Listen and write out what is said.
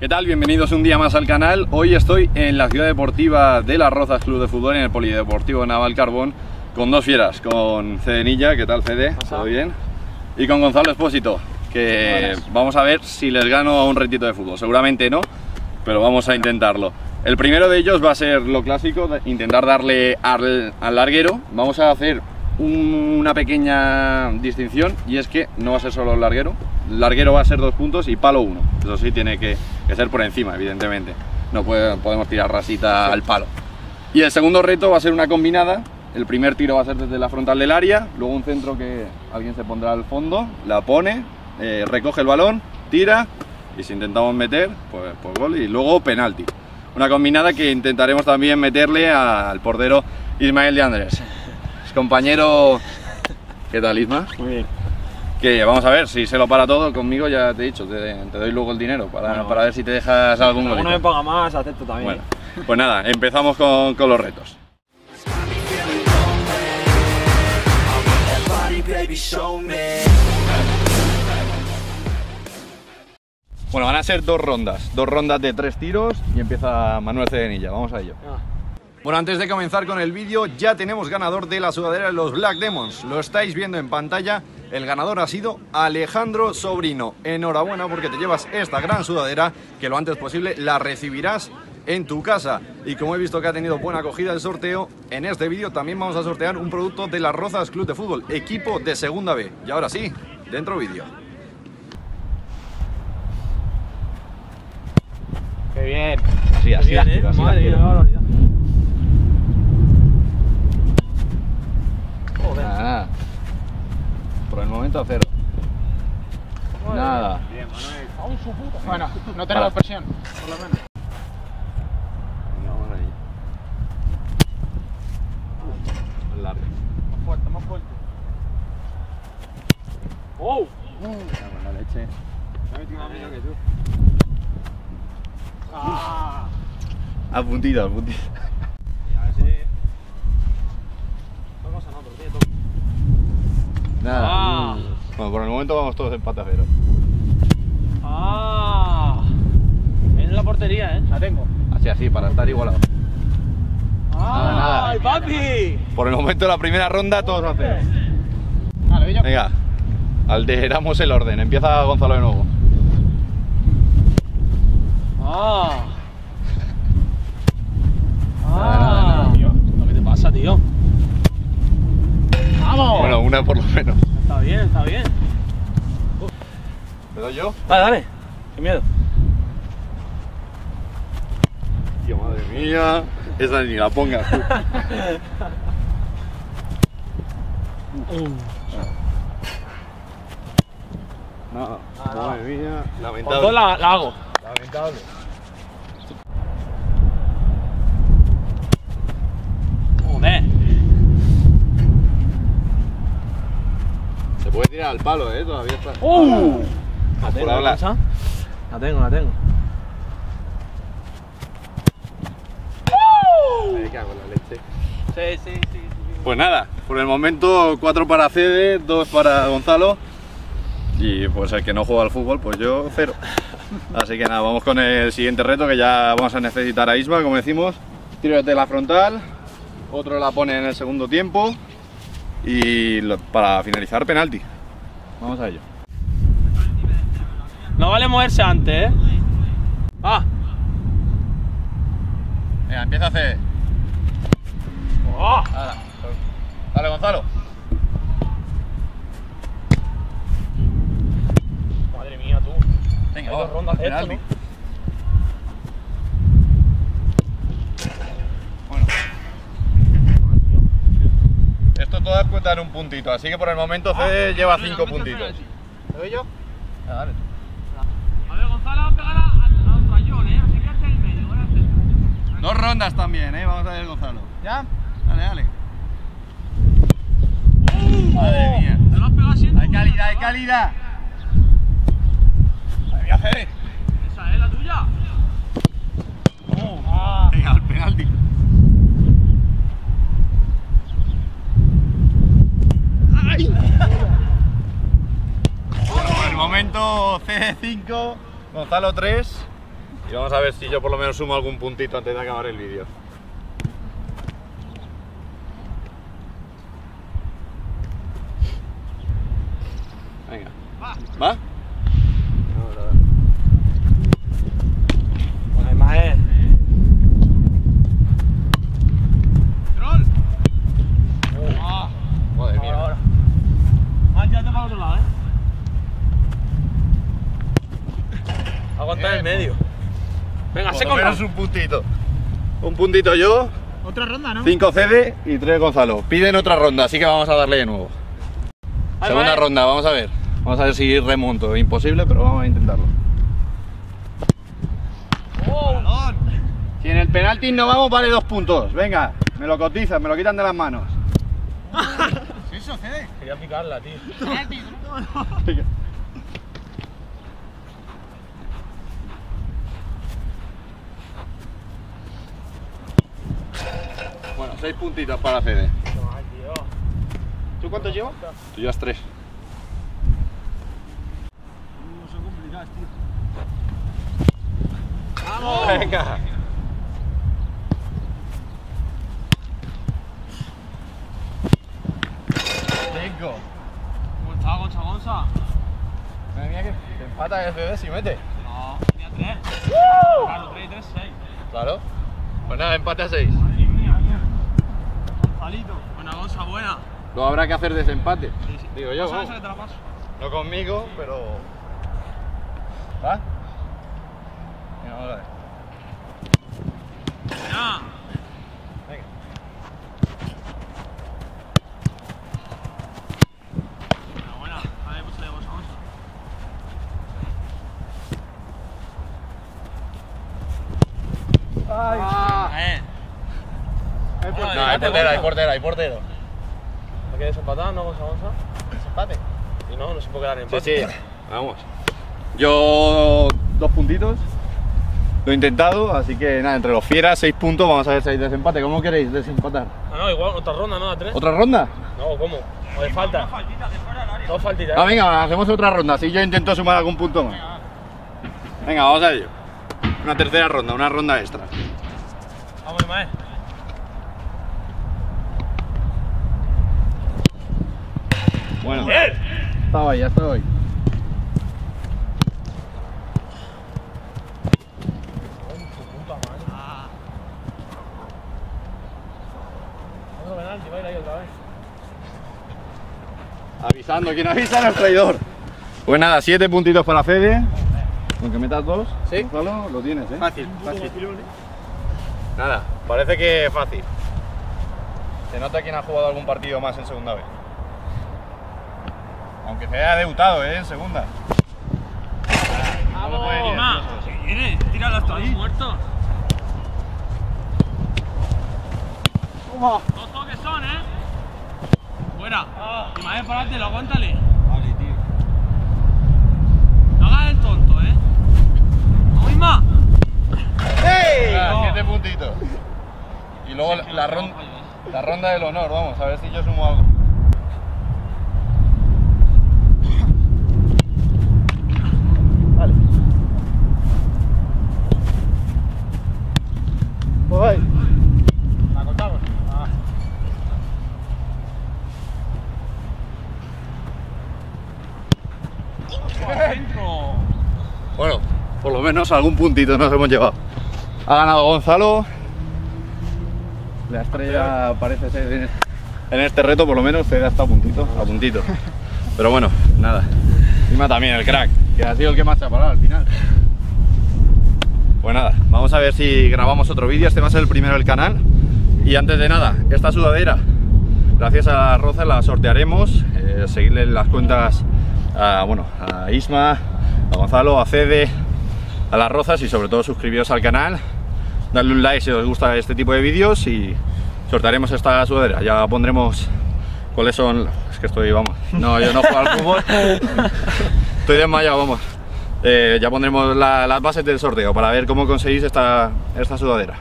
¿Qué tal? Bienvenidos un día más al canal. Hoy estoy en la ciudad deportiva de Las Rozas Club de Fútbol, en el Polideportivo Naval Carbón, con dos fieras, con Cedenilla, ¿qué tal Cede? ¿Todo bien? Y con Gonzalo Espósito, que vamos a ver si les gano a un retito de fútbol. Seguramente no, pero vamos a intentarlo. El primero de ellos va a ser lo clásico, intentar darle al, al larguero. Vamos a hacer una pequeña distinción y es que no va a ser solo el larguero, el larguero va a ser dos puntos y palo uno. Eso sí tiene que, ser por encima, evidentemente. No podemos tirar rasita al palo. Y el segundo reto va a ser una combinada. El primer tiro va a ser desde la frontal del área, luego un centro que alguien se pondrá al fondo, la pone, eh, recoge el balón, tira y si intentamos meter, pues, pues gol y luego penalti. Una combinada que intentaremos también meterle al portero Ismael de Andrés compañero. ¿Qué tal, Isma? Muy bien. Que vamos a ver, si se lo para todo, conmigo ya te he dicho, te, doy luego el dinero para, para, ver si te dejas algún golito. uno me paga más, acepto también. Bueno, pues nada, empezamos con, con los retos. Bueno, van a ser dos rondas, dos rondas de tres tiros y empieza Manuel Cedenilla, vamos a ello. Ah. Bueno, antes de comenzar con el vídeo, ya tenemos ganador de la sudadera de los Black Demons. Lo estáis viendo en pantalla. El ganador ha sido Alejandro Sobrino. Enhorabuena porque te llevas esta gran sudadera que lo antes posible la recibirás en tu casa. Y como he visto que ha tenido buena acogida el sorteo, en este vídeo también vamos a sortear un producto de las Rozas Club de Fútbol, equipo de Segunda B. Y ahora sí, dentro vídeo. Qué bien. Así, así, ¿eh? así, el momento cero. Nada. Bien, Manuel. Bueno, no tenemos presión, por lo menos. Vamos ahí. Más fuerte, más fuerte. ¡Oh! la leche. Me que tú. ¡Ah! A puntito, a puntito. Nada. Ah. Bueno, por el momento vamos todos en pata cero. Ah. Es la portería, ¿eh? La tengo. Así, así, para estar igualado. ¡Ah! ¡Ay, papi! Por el momento, la primera ronda, todos a cero. Vale, Venga, alteramos el orden. Empieza Gonzalo de nuevo. ¡Ah! ¡Ah! ¿qué te pasa, tío? Bueno, una por lo menos. Está bien, está bien. ¿Me doy yo? Vale, dale. Sin miedo. Tío, madre mía. Esa ni la pongas. No, ah, madre mía. Lamentable. la, la hago. Lamentable. puede tirar al palo, ¿eh? Todavía está. ¡Uh! ¿La tengo, la, la tengo, la tengo. Me cago en la leche. Sí, sí, sí, Pues nada, por el momento 4 para Cede, 2 para Gonzalo. Y pues el que no juega al fútbol, pues yo cero. Así que nada, vamos con el siguiente reto que ya vamos a necesitar a Isma, como decimos. Tiro de la frontal, otro la pone en el segundo tiempo y para finalizar, penalti. Vamos a ello. No vale moverse antes, ¿eh? ¡Va! Venga, empieza a hacer. ¡Oh! Dale, Gonzalo. Madre mía, tú. Venga, dos rondas penalti. todas cuentan un puntito, así que por el momento CD lleva 5 puntitos. ¿Te doy yo? Ya, dale. A ver, Gonzalo, pegala al rayón, ¿eh? Así que hace el medio, Dos rondas también, ¿eh? Vamos a ver, Gonzalo. ¿Ya? Dale, dale. Uh, Madre mía. Te lo has pegado así. Hay calidad, hay calidad. Madre mía, Fede. Esa es la tuya. Oh, ah. Venga, al penalti. Bueno, por el momento C5, Gonzalo 3 Y vamos a ver si yo por lo menos sumo algún puntito antes de acabar el vídeo. Venga. ¿Va? Pues más es. ¡Troll! ¡Ah! Madre Ahora, mía. ahora. Ah, ya te para otro lado, ¿eh? Aguanta en el medio. Venga, Por se lo menos un puntito. Un puntito yo, Otra ronda, ¿no? 5 CD y 3 Gonzalo. Piden otra ronda, así que vamos a darle de nuevo. Ahí Segunda va, eh. ronda, vamos a ver. Vamos a ver si remonto. Imposible, pero vamos a intentarlo. Si en el penalti no vamos, vale dos puntos. Venga, me lo cotizan, me lo quitan de las manos. Eso, cede. Quería picarla, tío. Bueno, 6 puntitos para CD. ¿Tú cuántos llevas? Tú llevas 3. No son complicadas, tío. ¡Vamos! Venga. Cinco. ¿Cómo está, Gonza, Gonza? Madre mía, que que empata el CD si mete. No, tenía tres. Claro, tres y tres, seis. Claro. Pues nada, empate a 6. Gonzalito. Buena, Gonza, buena. Luego habrá que hacer desempate. Sí, sí. Digo yo, Pasa esa te la paso. No conmigo, pero. ¿Va? Venga, vamos a ver. Buena. Venga. Buena, buena. A ver, pues le Gonza, Gonza. ¡Ay! Eh. No, hay portero, hay portero, hay portero. ¿Hay que desempatar, no, Gonza Gonza? Desempate. Y no, no se puede quedar en Sí, empate. sí. Vamos. Yo dos puntitos. Lo he intentado, así que nada, entre los fieras, seis puntos, vamos a ver si hay desempate. ¿Cómo queréis desempatar? Ah, no, igual, otra ronda, ¿no? ¿A tres? ¿Otra ronda? No, ¿cómo? ¿O de falta? Faltita de fuera del área. Dos faltitas. Ah, ¿eh? venga, hacemos otra ronda, así yo intento sumar algún punto más. Venga, vamos a ello. Una tercera ronda, una ronda extra. Vamos, Imael. Bueno, ¡Bien! estaba ahí, ya estaba ahí. Ah. Otro penalti, va a ir ahí otra vez. Avisando, quien avisa no es traidor. Pues nada, siete puntitos para Fede. Aunque metas dos, Sí. Gonzalo, lo tienes, ¿eh? Fácil, fácil. Nada, parece que fácil. Se nota quién ha jugado algún partido más en segunda vez. Aunque se haya debutado, ¿eh? En segunda. ¡Vamos! puede ir. Ma, ¿qué quieres? Tíralo hasta ahí. muertos. Dos toques son, ¿eh? Fuera. Imagen para adelante, aguántale. Vale, tío. No hagas el tonto, ¿eh? ¡Vamos, Isma! Nada, siete puntitos. Y luego la, la ron- la ronda del honor, vamos, a ver si yo sumo algo. Vale. Ay. ¿La contamos? Ah. ¡Dentro! Bueno, por lo menos algún puntito nos hemos llevado. Ha ganado Gonzalo. La estrella parece ser en- este reto, por lo menos, Cede hasta a puntito, a puntito. Pero bueno, nada. Encima también el crack, que ha sido el que más se ha parado al final. Pues nada, vamos a ver si grabamos otro vídeo. Este va a ser el primero del canal. Y antes de nada, esta sudadera, gracias a Roza la sortearemos. Eh, seguirle las cuentas a, bueno, a Isma, a Gonzalo, a Cede, a las Rozas y sobre todo suscribiros al canal. Dadle un like si os gusta este tipo de vídeos y sortearemos esta sudadera. Ya pondremos cuáles son. Es que estoy, vamos. No, yo no juego al fútbol. Estoy desmayado, vamos. Eh, ya pondremos la- las bases del sorteo para ver cómo conseguís esta, esta sudadera.